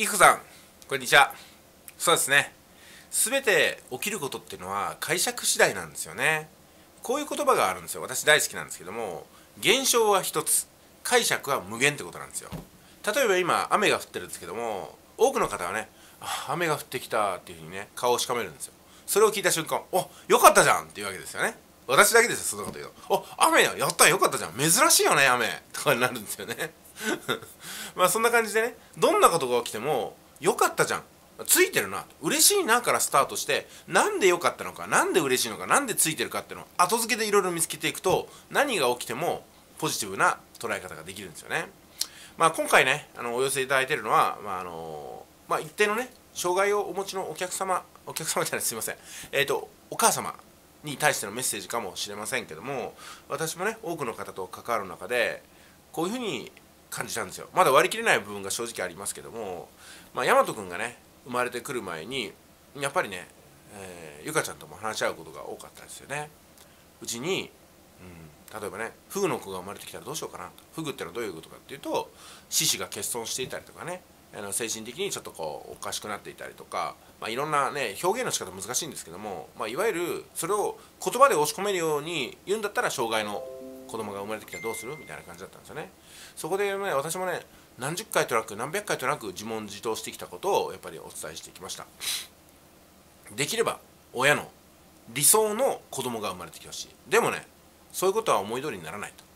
いくさんこんにちは。そうですね。全て起きることっていうのは解釈次第なんですよね。こういう言葉があるんですよ。私大好きなんですけども現象は一つ解釈は無限ってことなんですよ。例えば今雨が降ってるんですけども多くの方はね雨が降ってきたっていうふうにね顔をしかめるんですよ。それを聞いた瞬間およかったじゃんっていうわけですよね。私だけですよそんなこと言うとお雨ややったよかったじゃん。珍しいよね雨。とかになるんですよね。まあそんな感じでねどんなことが起きてもよかったじゃん。ついてるな。嬉しいなからスタートしてなんで良かったのかなんで嬉しいのかなんでついてるかっていうのを後付けでいろいろ見つけていくと何が起きてもポジティブな捉え方ができるんですよね。まあ、今回ねあのお寄せいただいてるのは、まああのまあ、一定のね障害をお持ちのお客様お客様じゃないすいません。えっ、ー、とお母様に対してのメッセージかもしれませんけども私もね多くの方と関わる中でこういうふうに感じたんですよ。まだ割り切れない部分が正直ありますけども、まあ、大和君がね生まれてくる前にやっぱりね、えー、ゆかちゃんとも話し合うことが多かったですよね。うちに、うん、例えばねフグの子が生まれてきたらどうしようかなフグってのはどういうことかっていうと獅子が欠損していたりとかねあの精神的にちょっとこうおかしくなっていたりとか、まあ、いろんなね表現の仕方難しいんですけども、まあ、いわゆるそれを言葉で押し込めるように言うんだったら障害の子供が生まれてきたらどうする？みたいな感じだったんですよね。そこで、ね、私もね何十回となく何百回となく自問自答してきたことをやっぱりお伝えしてきました。できれば親の理想の子供が生まれてきてほしい。でもねそういうことは思い通りにならないと。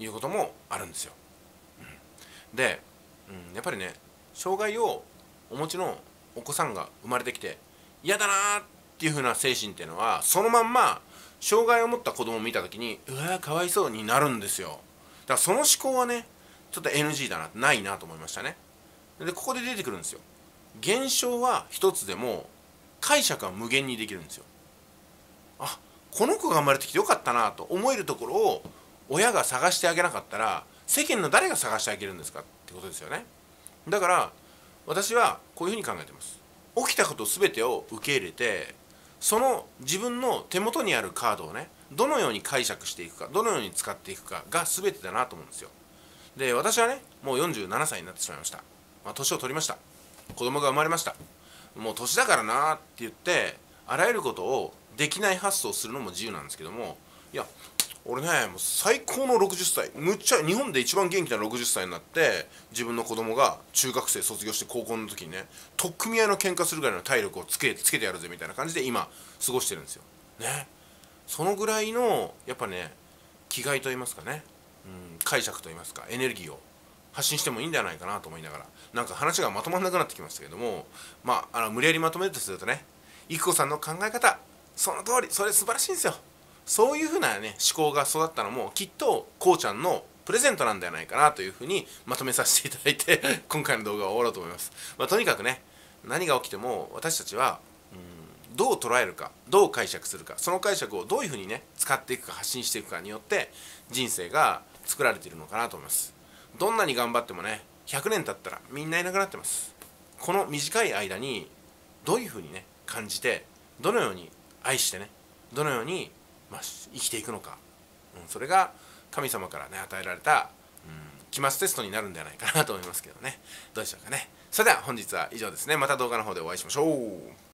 いうこともあるんですよ、うん、で、うん、やっぱりね障害をお持ちのお子さんが生まれてきて嫌だなっていう風な精神っていうのはそのまんま障害を持った子供を見た時にうわかわいそうになるんですよ。だからその思考はねちょっと NG だなないなと思いましたね。でここで出てくるんですよ。現象は一つでも解釈は無限にできるんですよ。あこの子が生まれてきてよかったなと思えるところを親が探してあげなかったら世間の誰が探してあげるんですかってことですよね。だから私はこういうふうに考えてます。起きたこと全てを受け入れてその自分の手元にあるカードをねどのように解釈していくかどのように使っていくかが全てだなと思うんですよ。で私はねもう47歳になってしまいました、まあ、年を取りました。子供が生まれました。もう年だからなって言ってあらゆることをできない発想するのも自由なんですけどもいや俺ねもう最高の60歳。むっちゃ日本で一番元気な60歳になって自分の子供が中学生卒業して高校の時にね取っ組み合いの喧嘩するぐらいの体力をつけつけてやるぜみたいな感じで今過ごしてるんですよ。ね。そのぐらいのやっぱね気概と言いますかね。うん、解釈といいますかエネルギーを発信してもいいんじゃないかなと思いながら。なんか話がまとまらなくなってきましたけどもまああの無理やりまとめるとするとね育子さんの考え方その通りそれ素晴らしいんですよ。そういうふうなね思考が育ったのもきっとこうちゃんのプレゼントなんではないかなというふうにまとめさせていただいて 今回の動画を終わろうと思います、まあ、とにかくね何が起きても私たちはどう捉えるかどう解釈するかその解釈をどういうふうにね使っていくか発信していくかによって人生が作られているのかなと思います。どんなに頑張ってもね100年経ったらみんないなくなってます。この短い間にどういうふうにね感じてどのように愛してねどのように、まあ、生きていくのか、うん、それが神様からね与えられた、うん、期末テストになるんじゃないかなと思いますけどね。どうでしょうかね。それでは本日は以上ですね。また動画の方でお会いしましょう。